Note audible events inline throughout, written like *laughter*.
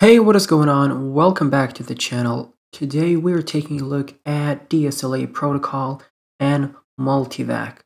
Hey, what is going on? Welcome back to the channel. Today we're taking a look at DSLA protocol and multivac.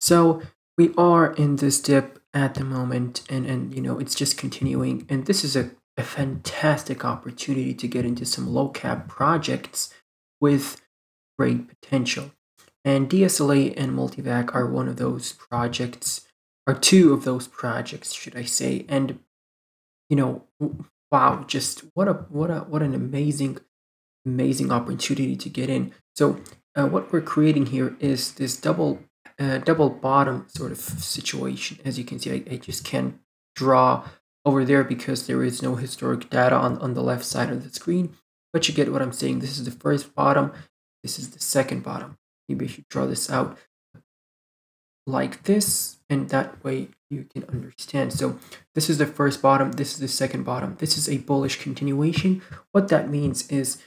So we are in this dip at the moment and, and you know, it's just continuing. And this is a, a fantastic opportunity to get into some low cap projects with great potential. And DSLA and multivac are one of those projects, are two of those projects, should I say. And, you know, wow, just what a what a what an amazing amazing opportunity to get in. So uh, what we're creating here is this double uh, double bottom sort of situation. As you can see, I, I just can't draw over there because there is no historic data on, on the left side of the screen. But you get what I'm saying. This is the first bottom. This is the second bottom. Maybe I should draw this out like this and that way you can understand. So this is the first bottom this is the second bottom. This is a bullish continuation. What that means is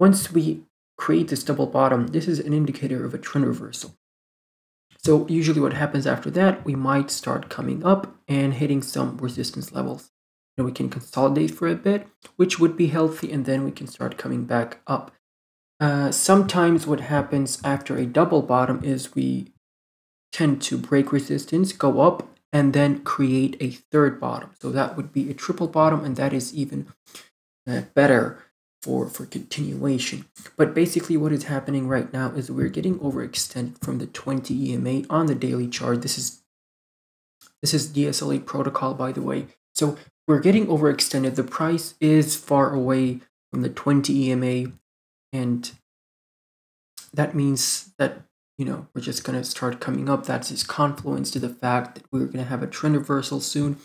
once we create this double bottom this is an indicator of a trend reversal. So usually what happens after that we might start coming up and hitting some resistance levels. And we can consolidate for a bit which would be healthy and then we can start coming back up. Uh, sometimes what happens after a double bottom is we tend to break resistance, go up, and then create a third bottom. So that would be a triple bottom, and that is even uh, better for, for continuation. But basically what is happening right now is we're getting overextended from the 20 EMA on the daily chart. This is this is DSLA protocol, by the way. So we're getting overextended. The price is far away from the 20 EMA, and that means that you know, we're just going to start coming up. That's this confluence to the fact that we're going to have a trend reversal soon.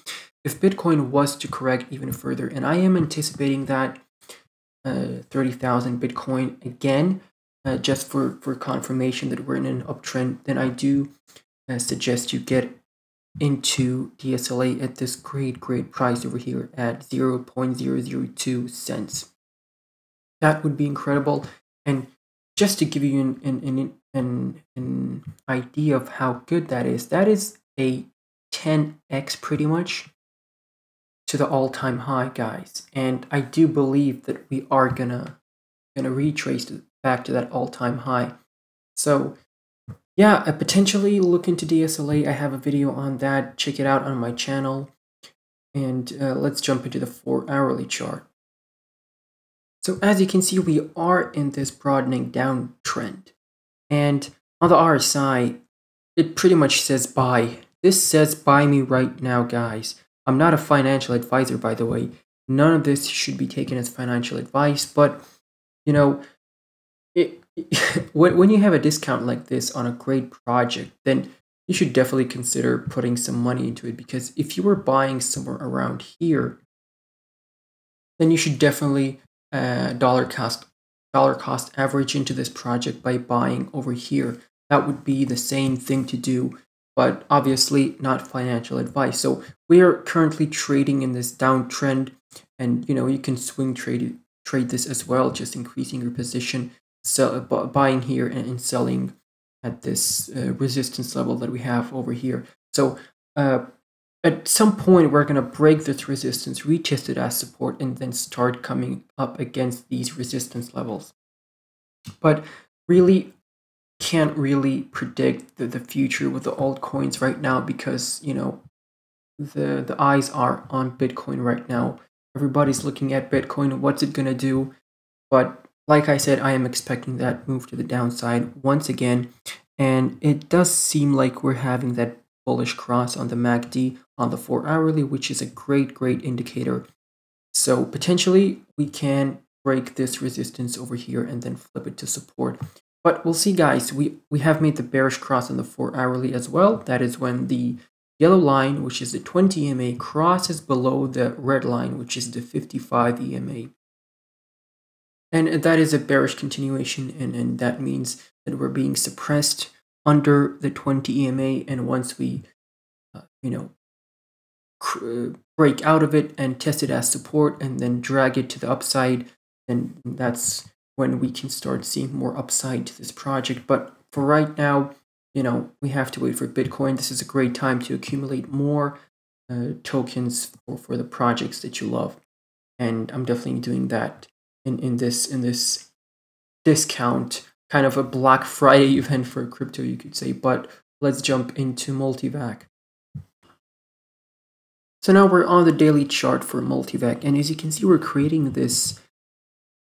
If Bitcoin was to correct even further, and I am anticipating that uh, 30,000 Bitcoin again, uh, just for, for confirmation that we're in an uptrend, then I do uh, suggest you get into DSLA at this great, great price over here at 0.002 cents. That would be incredible. And just to give you an, an, an, an, idea of how good that is, that is a 10x pretty much to the all-time high, guys. And I do believe that we are gonna gonna retrace back to that all-time high. So yeah, I potentially look into DSLA. I have a video on that. Check it out on my channel. And uh, let's jump into the four hourly chart. So as you can see, we are in this broadening downtrend. And on the RSI, it pretty much says buy. This says buy me right now, guys. I'm not a financial advisor, by the way. None of this should be taken as financial advice, but you know, it, *laughs* when, when you have a discount like this on a great project, then you should definitely consider putting some money into it because if you were buying somewhere around here, then you should definitely uh, dollar cost dollar cost average into this project by buying over here. That would be the same thing to do, but obviously not financial advice. So we are currently trading in this downtrend, and you know you can swing trade trade this as well, just increasing your position, sell, buying here and, and selling at this uh, resistance level that we have over here. So uh, at some point we're going to break this resistance, retest it as support, and then start coming up against these resistance levels. But really can't really predict the, the future with the altcoins right now because, you know, the, the eyes are on Bitcoin right now. Everybody's looking at Bitcoin. What's it going to do? But like I said, I am expecting that move to the downside once again. And it does seem like we're having that bullish cross on the MACD on the 4 hourly, which is a great, great indicator. So potentially we can break this resistance over here and then flip it to support. But we'll see guys, we, we have made the bearish cross on the 4 hourly as well. That is when the yellow line, which is the 20 EMA, crosses below the red line, which is the 55 EMA. And that is a bearish continuation, and, and that means that we're being suppressed under the 20 EMA. And once we, uh, you know, break out of it and test it as support and then drag it to the upside, then that's when we can start seeing more upside to this project. But for right now, you know, we have to wait for Bitcoin. This is a great time to accumulate more uh, tokens for, for the projects that you love. and I'm definitely doing that in in this in this discount kind of a Black Friday event for crypto, you could say. But let's jump into Multivac. So now we're on the daily chart for Multivac, and as you can see, we're creating this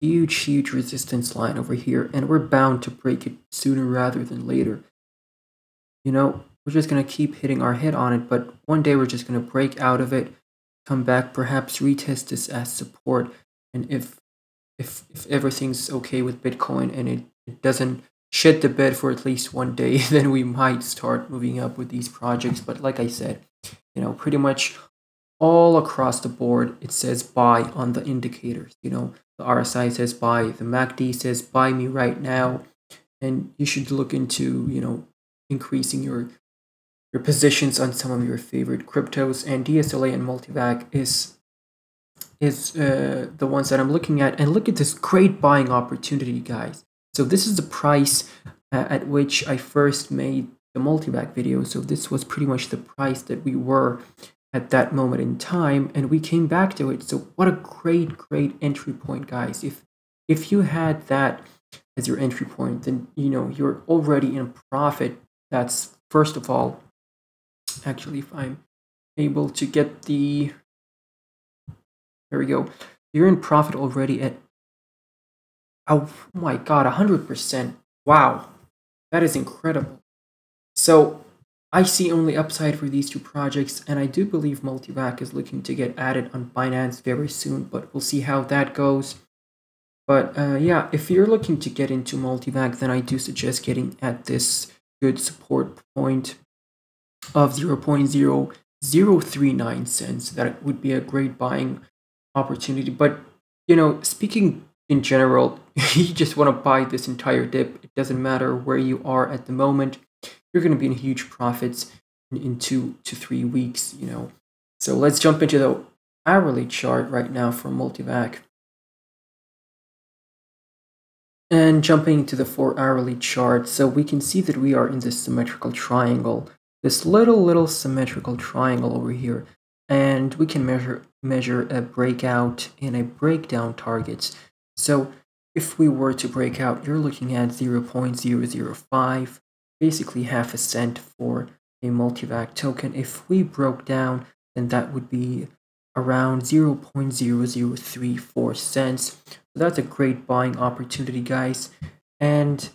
huge, huge resistance line over here, and we're bound to break it sooner rather than later. You know, we're just going to keep hitting our head on it, but one day we're just going to break out of it, come back, perhaps retest this as support, and if if if everything's okay with Bitcoin and it, it doesn't shit the bed for at least one day, *laughs* then we might start moving up with these projects. But like I said, you know, pretty much all across the board, it says buy on the indicators. You know, the RSI says buy, the MACD says buy me right now. And you should look into, you know, increasing your your positions on some of your favorite cryptos. And DSLA and Multivac is is uh, the ones that I'm looking at. And look at this great buying opportunity, guys. So this is the price uh, at which I first made the Multivac video. So this was pretty much the price that we were at that moment in time and we came back to it. So what a great great entry point guys. If if you had that as your entry point then you know you're already in profit. That's first of all actually if i'm able to get the there we go. You're in profit already at oh my god 100% wow that is incredible so I see only upside for these two projects, and I do believe Multivac is looking to get added on Binance very soon, but we'll see how that goes. But uh, yeah, if you're looking to get into Multivac, then I do suggest getting at this good support point of 0.0039 cents. That would be a great buying opportunity. But, you know, speaking in general, *laughs* you just want to buy this entire dip. It doesn't matter where you are at the moment you're going to be in huge profits in, in two to three weeks, you know. So let's jump into the hourly chart right now for Multivac. And jumping to the four hourly chart, so we can see that we are in this symmetrical triangle, this little, little symmetrical triangle over here. And we can measure, measure a breakout and a breakdown targets. So if we were to break out, you're looking at 0.005, basically half a cent for a multivac token. If we broke down, then that would be around 0.0034 cents. So that's a great buying opportunity, guys. And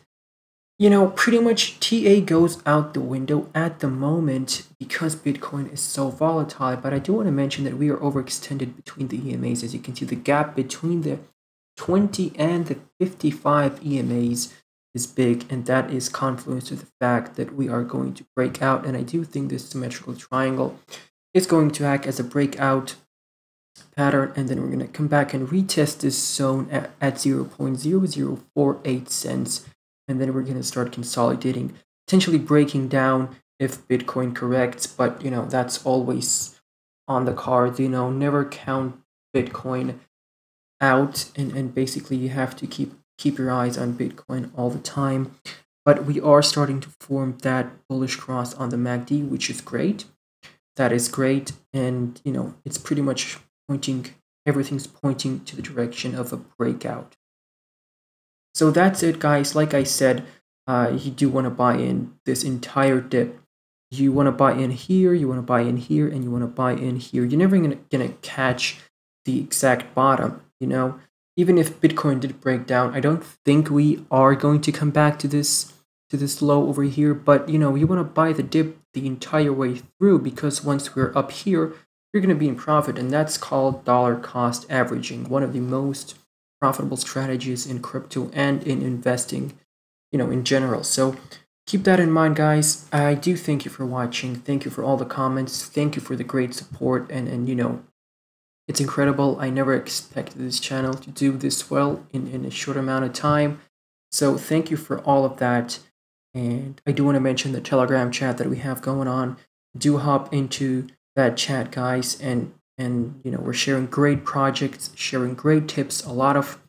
you know, pretty much TA goes out the window at the moment because Bitcoin is so volatile. But I do want to mention that we are overextended between the EMAs. As you can see, the gap between the 20 and the 55 EMAs is big, and that is confluence to the fact that we are going to break out. And I do think this symmetrical triangle is going to act as a breakout pattern, and then we're going to come back and retest this zone at, at 0.0048 cents, and then we're going to start consolidating, potentially breaking down if Bitcoin corrects, but you know, that's always on the cards, you know, never count Bitcoin out, and, and basically you have to keep keep your eyes on Bitcoin all the time. But we are starting to form that bullish cross on the MACD, which is great. That is great. And, you know, it's pretty much pointing, everything's pointing to the direction of a breakout. So that's it, guys. Like I said, uh, you do want to buy in this entire dip. You want to buy in here, you want to buy in here, and you want to buy in here. You're never going to catch the exact bottom, you know? even if Bitcoin did break down, I don't think we are going to come back to this to this low over here. But you know, you want to buy the dip the entire way through because once we're up here, you're going to be in profit, and that's called dollar cost averaging, one of the most profitable strategies in crypto and in investing, you know, in general. So keep that in mind, guys. I do thank you for watching. Thank you for all the comments. Thank you for the great support and and you know it's incredible. I never expected this channel to do this well in, in a short amount of time. So thank you for all of that. And I do want to mention the Telegram chat that we have going on. Do hop into that chat, guys. And and you know we're sharing great projects, sharing great tips. A lot of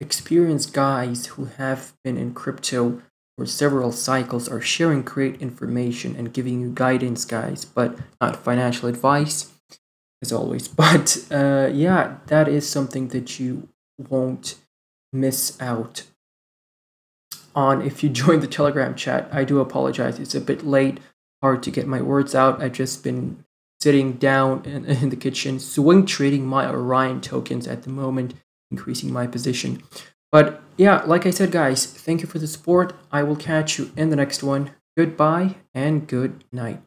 experienced guys who have been in crypto for several cycles are sharing great information and giving you guidance, guys, but not financial advice. As always. *laughs* But uh, yeah, that is something that you won't miss out on if you *laughs* join the Telegram chat. I do apologize. It's a bit late, hard to get my words out. I've just been sitting down *laughs* in, in the kitchen, swing trading my Orion tokens at the moment, increasing my position. But yeah, like I said, guys, thank you for the support. I will catch you in the next one. Goodbye and good night.